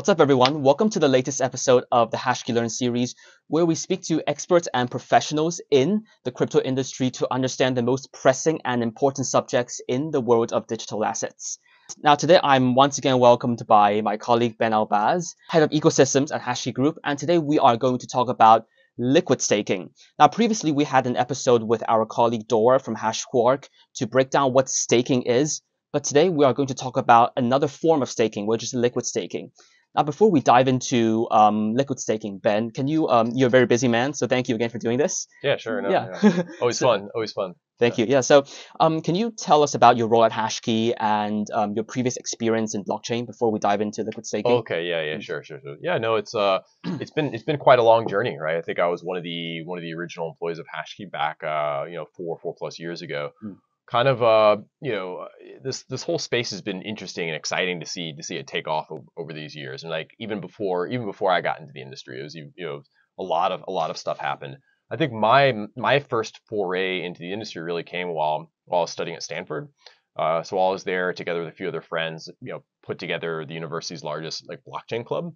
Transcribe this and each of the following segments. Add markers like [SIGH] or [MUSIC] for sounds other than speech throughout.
What's up, everyone? Welcome to the latest episode of the Hashkey Learn series, where we speak to experts and professionals in the crypto industry to understand the most pressing and important subjects in the world of digital assets. Now, today I'm once again welcomed by my colleague Ben El-Baz, head of ecosystems at HashKey Group, and today we are going to talk about liquid staking. Now, previously we had an episode with our colleague Dora from HashQuark to break down what staking is, but today we are going to talk about another form of staking, which is liquid staking. Now, before we dive into um, liquid staking, Ben, can you? Um, you're a very busy man, so thank you again for doing this. Yeah, sure. No, yeah, yeah. always so, [LAUGHS] fun. Always fun. Thank yeah. you. Yeah. So, um, can you tell us about your role at Hashkey and um, your previous experience in blockchain before we dive into liquid staking? Okay. Yeah. Yeah. Sure. Sure. Sure. Yeah. No. It's uh, it's been it's been quite a long journey, right? I think I was one of the one of the original employees of Hashkey back, uh, you know, four four plus years ago. Mm kind of uh you know this this whole space has been interesting and exciting to see to see it take off over, over these years. And like even before even before I got into the industry it was you know a lot of a lot of stuff happened. I think my my first foray into the industry really came while while I was studying at Stanford. Uh, so while I was there together with a few other friends you know put together the university's largest like blockchain club.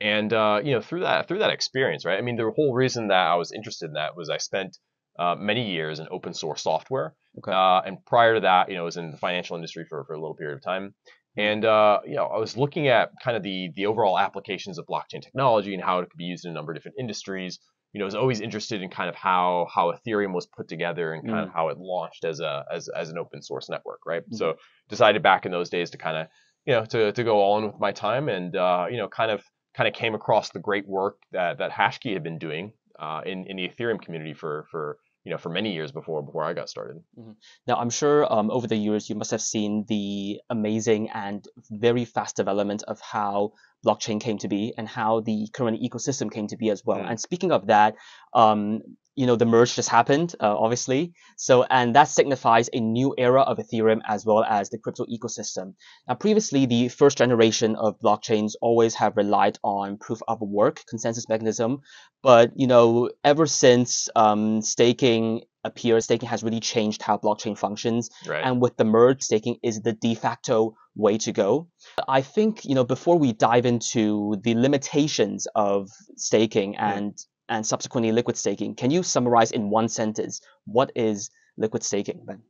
And uh, you know through that through that experience right I mean the whole reason that I was interested in that was I spent uh, many years in open source software. Okay. Uh, and prior to that, you know, I was in the financial industry for, for a little period of time. And uh, you know, I was looking at kind of the the overall applications of blockchain technology and how it could be used in a number of different industries. You know, I was always interested in kind of how how Ethereum was put together and kind mm. of how it launched as a as, as an open source network, right? Mm. So decided back in those days to kind of you know to, to go all in with my time and uh, you know kind of kind of came across the great work that that Hashkey had been doing uh, in in the Ethereum community for for you know for many years before before I got started. Mm-hmm. Now I'm sure um, over the years you must have seen the amazing and very fast development of how blockchain came to be and how the current ecosystem came to be as well. Mm. And speaking of that, um, you know the merge just happened uh, obviously. So and that signifies a new era of ethereum as well as the crypto ecosystem. Now previously the first generation of blockchains always have relied on proof of work consensus mechanism. But you know ever since um, staking appears staking has really changed how blockchain functions. Right. and with the merge staking is the de facto way to go. I think you know before we dive into the limitations of staking and and subsequently liquid staking. Can you summarize in one sentence what is liquid staking, Ben?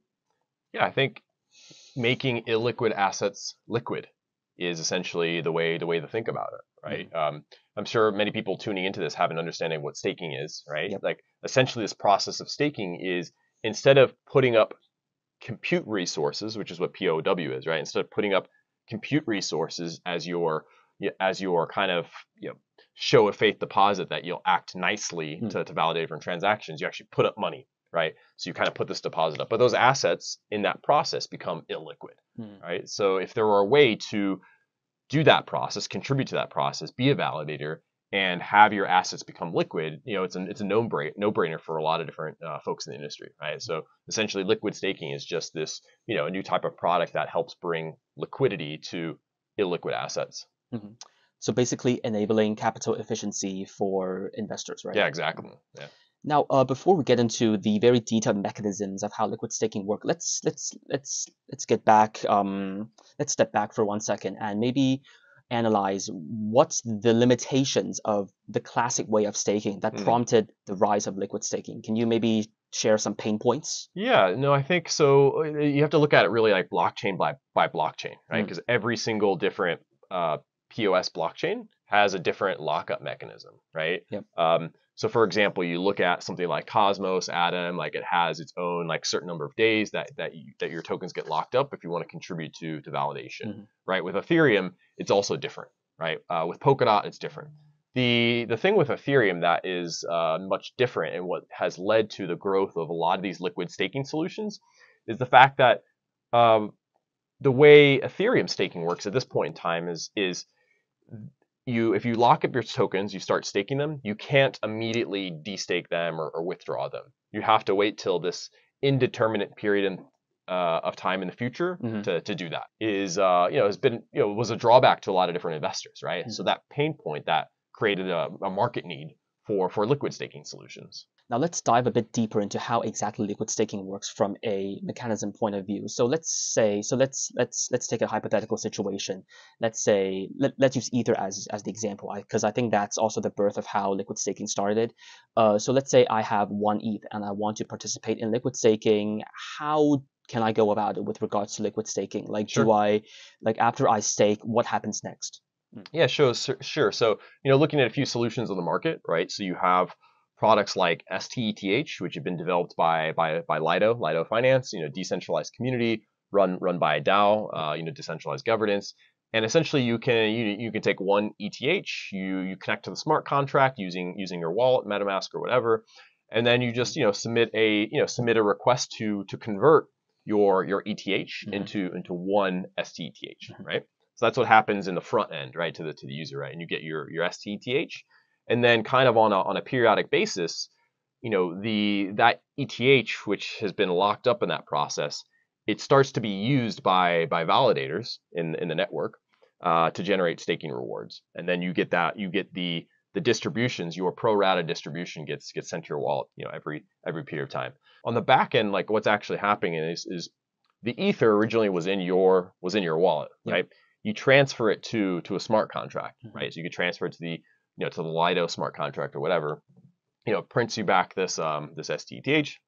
Yeah, I think making illiquid assets liquid is essentially the way the way to think about it, right? Mm-hmm. Um, I'm sure many people tuning into this have an understanding of what staking is, right? Yep. Like essentially, this process of staking is instead of putting up compute resources, which is what POW is, right? Instead of putting up compute resources as your as your kind of you know show a faith deposit that you'll act nicely mm. to, to validate different transactions, you actually put up money, right? So you kind of put this deposit up. But those assets in that process become illiquid, mm. right? So if there were a way to do that process, contribute to that process, be a validator, and have your assets become liquid, you know, it's a it's a no brainer no brainer for a lot of different uh, folks in the industry, right? So essentially, liquid staking is just this, you know, a new type of product that helps bring liquidity to illiquid assets. Mm-hmm. So basically enabling capital efficiency for investors, right? Yeah, exactly. Yeah. Now, uh, before we get into the very detailed mechanisms of how liquid staking work, let's let's let's let's get back. Um, let's step back for one second and maybe analyze what's the limitations of the classic way of staking that mm. prompted the rise of liquid staking. Can you maybe share some pain points? Yeah, no, I think so. Uh, you have to look at it really like blockchain by by blockchain, right? Because mm. every single different uh, POS blockchain has a different lockup mechanism, right? Yep. Um, so for example, you look at something like Cosmos, Atom, like it has its own like certain number of days that that you, that your tokens get locked up if you want to contribute to to validation, mm-hmm. right? With Ethereum, it's also different, right? Uh, with Polkadot, it's different. The the thing with Ethereum that is uh, much different and what has led to the growth of a lot of these liquid staking solutions is the fact that um, the way Ethereum staking works at this point in time is is you if you lock up your tokens, you start staking them, you can't immediately destake them or, or withdraw them. You have to wait till this indeterminate period in, uh, of time in the future mm-hmm. to, to do that. Is uh, you know has been you know was a drawback to a lot of different investors, right? Mm-hmm. So that pain point that created a, a market need for for liquid staking solutions. Now let's dive a bit deeper into how exactly liquid staking works from a mechanism point of view. So let's say, so let's let's let's take a hypothetical situation. Let's say let, let's use Ether as as the example, because I, I, think that's also the birth of how liquid staking started. Uh, so let's say I have one ETH and I want to participate in liquid staking. How can I go about it with regards to liquid staking? Like, sure. do I like after I stake, what happens next? Yeah, sure, sure. So you know, looking at a few solutions on the market, right? So you have products like STETH, which have been developed by by by Lido, Lido Finance, you know, decentralized community run run by a DAO, uh, you know, decentralized governance. And essentially, you can you, you can take one ETH, you you connect to the smart contract using using your wallet, MetaMask or whatever, and then you just you know submit a you know submit a request to to convert your your ETH mm-hmm. into into one STETH, mm-hmm. right? So that's what happens in the front end, right, to the to the user, right? And you get your your STETH, and then kind of on a, on a periodic basis, you know, the that ETH which has been locked up in that process, it starts to be used by by validators in in the network uh, to generate staking rewards, and then you get that you get the the distributions, your pro rata distribution gets gets sent to your wallet, you know, every every period of time. On the back end, like what's actually happening is is the ether originally was in your was in your wallet, right? You transfer it to to a smart contract, mm-hmm. right? So you could transfer it to the you know, to the Lido smart contract or whatever, you know, prints you back this um, this STETH,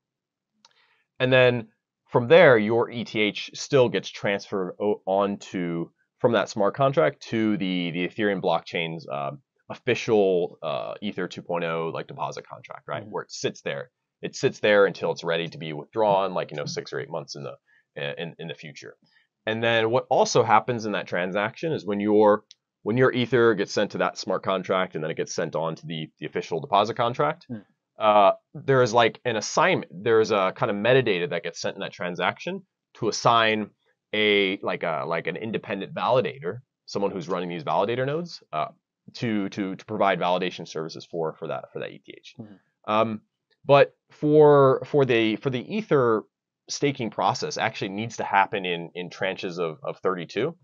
and then from there your ETH still gets transferred onto from that smart contract to the the Ethereum blockchain's um, official uh, Ether 2.0 like deposit contract, right, mm-hmm. where it sits there. It sits there until it's ready to be withdrawn, like you know, six or eight months in the in in the future. And then what also happens in that transaction is when your when your ether gets sent to that smart contract and then it gets sent on to the, the official deposit contract, mm. uh, there is like an assignment. There's a kind of metadata that gets sent in that transaction to assign a like a like an independent validator, someone who's running these validator nodes, uh, to to to provide validation services for for that for that ETH. Mm. Um, but for for the for the ether staking process actually needs to happen in in tranches of, of 32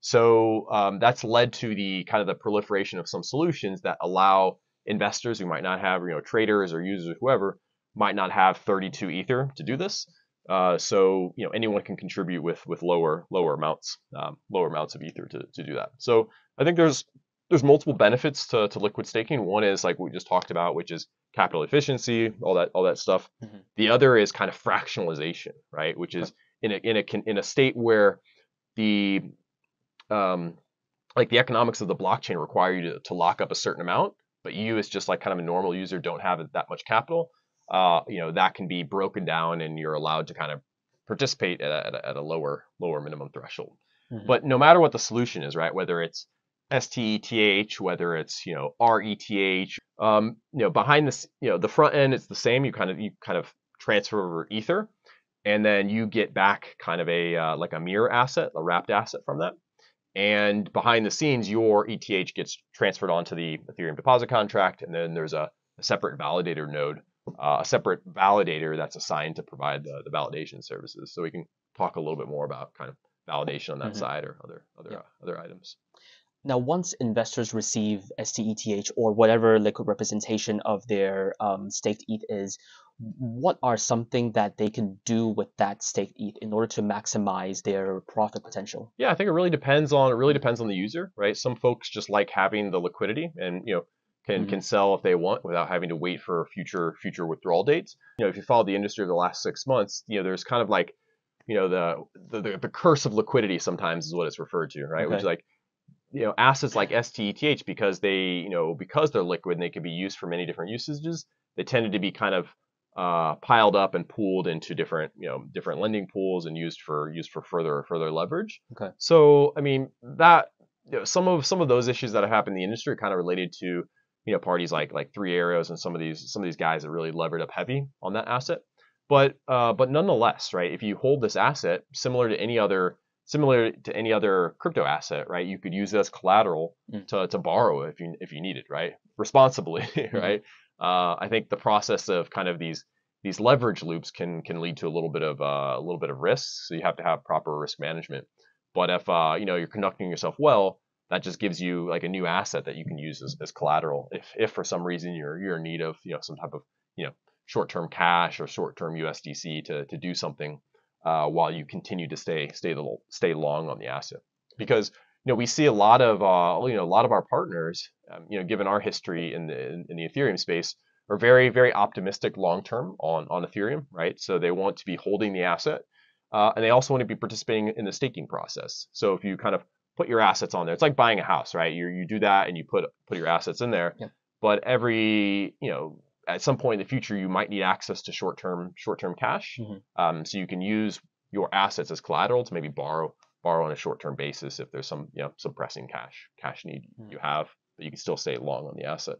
so um, that's led to the kind of the proliferation of some solutions that allow investors who might not have, you know, traders or users, or whoever, might not have 32 ether to do this. Uh, so you know anyone can contribute with with lower lower amounts um, lower amounts of ether to, to do that. So I think there's there's multiple benefits to, to liquid staking. One is like we just talked about, which is capital efficiency, all that all that stuff. Mm-hmm. The other is kind of fractionalization, right? Which is in a in a in a state where the um, like the economics of the blockchain require you to, to lock up a certain amount, but you as just like kind of a normal user don't have that much capital. Uh, you know that can be broken down and you're allowed to kind of participate at a, at a, at a lower lower minimum threshold. Mm-hmm. But no matter what the solution is, right? Whether it's STETH, whether it's you know RETH, um, you know behind this, you know the front end it's the same. You kind of you kind of transfer over Ether, and then you get back kind of a uh, like a mirror asset, a wrapped asset from that and behind the scenes, your ETH gets transferred onto the Ethereum deposit contract, and then there's a, a separate validator node, uh, a separate validator that's assigned to provide the, the validation services. So we can talk a little bit more about kind of validation on that mm-hmm. side or other other yeah. uh, other items. Now, once investors receive STETH or whatever liquid representation of their um, staked ETH is, what are something that they can do with that staked ETH in order to maximize their profit potential? Yeah, I think it really depends on it really depends on the user, right? Some folks just like having the liquidity and you know can mm-hmm. can sell if they want without having to wait for future future withdrawal dates. You know, if you follow the industry over the last six months, you know, there's kind of like you know the the, the curse of liquidity sometimes is what it's referred to, right? Okay. Which is like you know assets like STETH because they you know because they're liquid and they can be used for many different usages. They tended to be kind of uh, piled up and pooled into different you know different lending pools and used for used for further further leverage. Okay. So I mean that you know, some of some of those issues that have happened in the industry are kind of related to you know parties like like Three Arrows and some of these some of these guys that really levered up heavy on that asset. But uh, but nonetheless, right? If you hold this asset similar to any other similar to any other crypto asset, right? You could use it as collateral mm. to, to borrow if you if you need it, right? Responsibly, [LAUGHS] mm-hmm. right? uh, I think the process of kind of these these leverage loops can can lead to a little bit of uh, a little bit of risk. So you have to have proper risk management. But if uh, you know you're conducting yourself well, that just gives you like a new asset that you can use as, as collateral if, if for some reason you're you're in need of you know some type of you know short-term cash or short-term USDC to, to do something uh, while you continue to stay stay the stay long on the asset because you know we see a lot of uh, you know a lot of our partners um, you know given our history in the in, the Ethereum space are very very optimistic long term on on Ethereum right so they want to be holding the asset uh, and they also want to be participating in the staking process so if you kind of put your assets on there. It's like buying a house, right? You you do that and you put put your assets in there. Yeah. But every you know at some point in the future you might need access to short term short term cash. Mm-hmm. Um, so you can use your assets as collateral to maybe borrow borrow on a short term basis if there's some you know some pressing cash cash need mm-hmm. you have, but you can still stay long on the asset.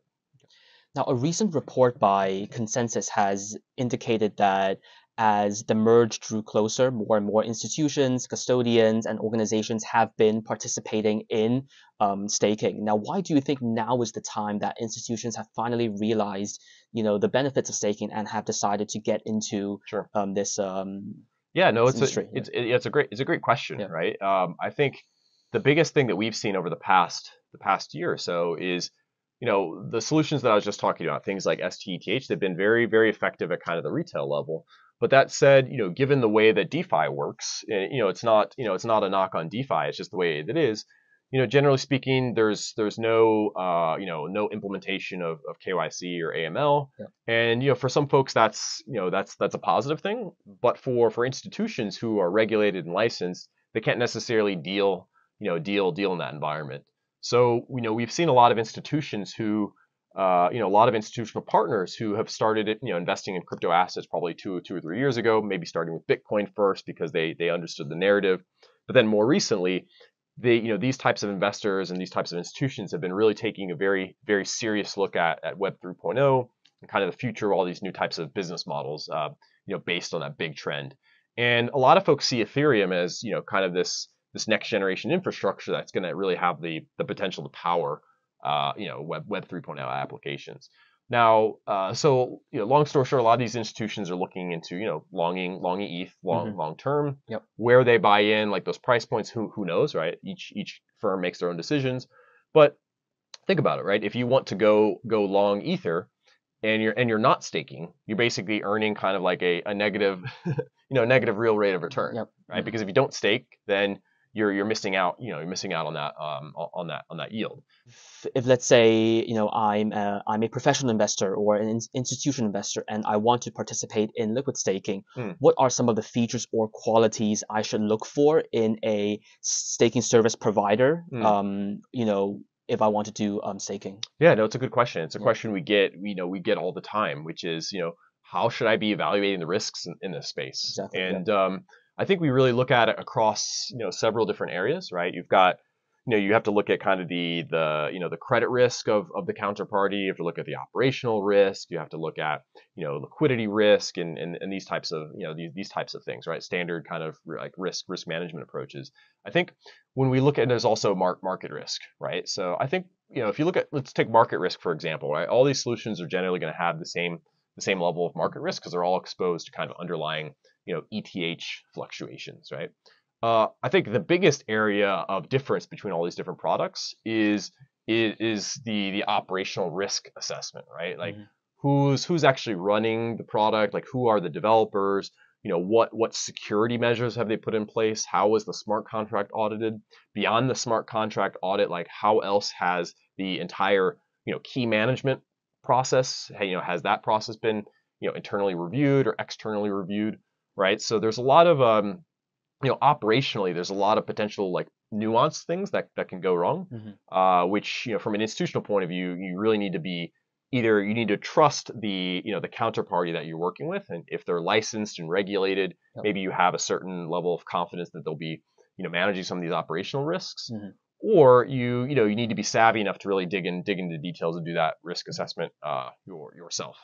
Now, a recent report by ConsenSys has indicated that as the merge drew closer, more and more institutions, custodians, and organizations have been participating in um, staking. Now, why do you think now is the time that institutions have finally realized, you know, the benefits of staking and have decided to get into sure. um, this? Um, yeah, no, it's industry? a, it's it's a great it's a great question, yeah. right? Um, I think the biggest thing that we've seen over the past the past year or so is you know the solutions that I was just talking about, things like STETH, they've been very very effective at kind of the retail level. But that said, you know, given the way that DeFi works, eh, you know, it's not, you know, it's not a knock on DeFi. It's just the way it is. You know, generally speaking, there's there's no, uh, you know, no implementation of, of KYC or AML, yeah. and you know, for some folks, that's you know, that's that's a positive thing. But for for institutions who are regulated and licensed, they can't necessarily deal, you know, deal deal in that environment. So you know, we've seen a lot of institutions who uh, you know, a lot of institutional partners who have started, you know, investing in crypto assets probably two, two or three years ago, maybe starting with Bitcoin first because they they understood the narrative, but then more recently, they, you know, these types of investors and these types of institutions have been really taking a very, very serious look at at Web 3.0 and kind of the future of all these new types of business models, uh, you know, based on that big trend. And a lot of folks see Ethereum as, you know, kind of this this next generation infrastructure that's going to really have the the potential to power uh, you know, Web Web 3.0 applications. Now, uh, so you know, long story short, a lot of these institutions are looking into you know longing longing ETH long mm-hmm. long term. Yep. Where they buy in, like those price points, who who knows, right? Each each firm makes their own decisions. But think about it, right? If you want to go go long Ether, and you're and you're not staking, you're basically earning kind of like a, a negative, [LAUGHS] you know, negative real rate of return, yep. right? Because if you don't stake, then you're you're missing out you know you're missing out on that um, on that on that yield if let's say you know i'm a, i'm a professional investor or an institutional investor and i want to participate in liquid staking mm. what are some of the features or qualities i should look for in a staking service provider mm. um you know if I want to do um, staking? Yeah, no, it's a good question. It's a yeah. question we get, you know, we get all the time, which is, you know, how should I be evaluating the risks in, in this space? Exactly, and yeah. um, I think we really look at it across you know several different areas, right? You've got you know you have to look at kind of the the you know the credit risk of, of the counterparty. You have to look at the operational risk. You have to look at you know liquidity risk and and, and these types of you know these, these types of things right? Standard kind of like risk risk management approaches. I think when we look at there's also mark, market risk right? So i think you know if you look at let's take market risk for example right? All these solutions are generally going to have the same the same level of market risk because they're all exposed to kind of underlying you know ETH fluctuations, right? Uh, I think the biggest area of difference between all these different products is is the the operational risk assessment, right? Like mm-hmm. who's who's actually running the product, like who are the developers, you know what what security measures have they put in place how was the smart contract audited beyond the smart contract audit like how else has the entire you know key management process you know has that process been you know internally reviewed or externally reviewed right? So there's a lot of um, you know, operationally, there's a lot of potential like nuanced things that that can go wrong, mm-hmm. uh, which you know, from an institutional point of view, you really need to be either you need to trust the you know the counterparty that you're working with, and if they're licensed and regulated, yep. maybe you have a certain level of confidence that they'll be you know managing some of these operational risks. Mm-hmm. Or you, you know, you need to be savvy enough to really dig in, dig into details and do that risk assessment uh, your, yourself.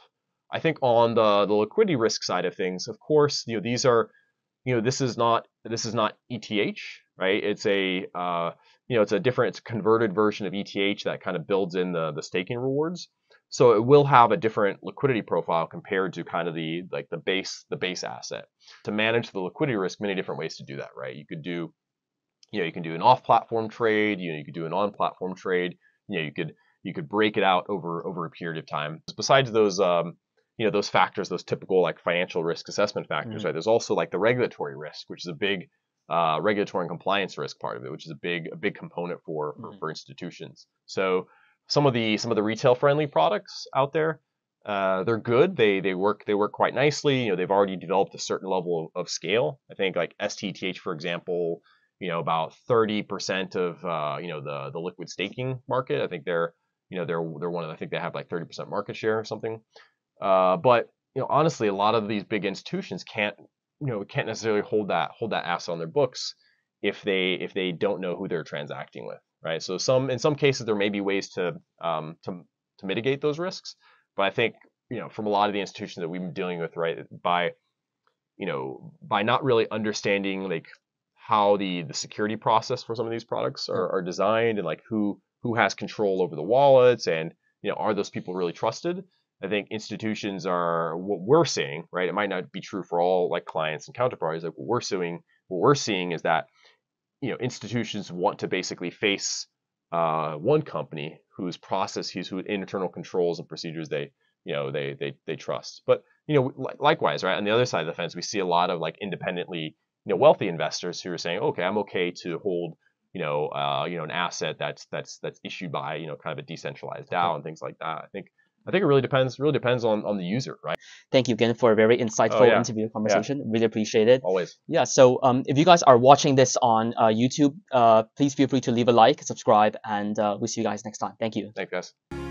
I think on the, the liquidity risk side of things, of course, you know, these are, you know, this is not this is not ETH, right? It's a uh, you know, it's a different, it's a converted version of ETH that kind of builds in the the staking rewards. So it will have a different liquidity profile compared to kind of the like the base the base asset. To manage the liquidity risk, many different ways to do that, right? You could do you know, you can do an off-platform trade. You know, you could do an on-platform trade. You know, you could you could break it out over over a period of time. Besides those, um, you know, those factors, those typical like financial risk assessment factors, mm-hmm. right? There's also like the regulatory risk, which is a big uh, regulatory and compliance risk part of it, which is a big a big component for for, mm-hmm. for institutions. So some of the some of the retail friendly products out there, uh, they're good. They they work they work quite nicely. You know, they've already developed a certain level of, of scale. I think like STETH, for example, you know, about 30% of uh, you know the the liquid staking market. I think they're you know they're they're one of I think they have like 30% market share or something. Uh, but you know, honestly, a lot of these big institutions can't you know can't necessarily hold that hold that asset on their books if they if they don't know who they're transacting with, right? So some in some cases there may be ways to um, to to mitigate those risks, but I think you know from a lot of the institutions that we've been dealing with, right, by you know by not really understanding like how the the security process for some of these products are, are designed and like who who has control over the wallets and you know are those people really trusted I think institutions are what we're seeing, right? It might not be true for all like clients and counterparties. Like what we're seeing, what we're seeing is that you know institutions want to basically face uh, one company whose processes, whose internal controls and procedures they you know they they they trust. But you know likewise, right on the other side of the fence, we see a lot of like independently you know wealthy investors who are saying, okay, I'm okay to hold you know uh, you know an asset that's that's that's issued by you know kind of a decentralized DAO and things like that. I think I think it really depends. Really depends on on the user, right? Thank you again for a very insightful oh, yeah. interview conversation. Yeah. Really appreciate it. Always. Yeah. So um, if you guys are watching this on uh, YouTube, uh, please feel free to leave a like, subscribe, and uh, we'll see you guys next time. Thank you. Thank you guys.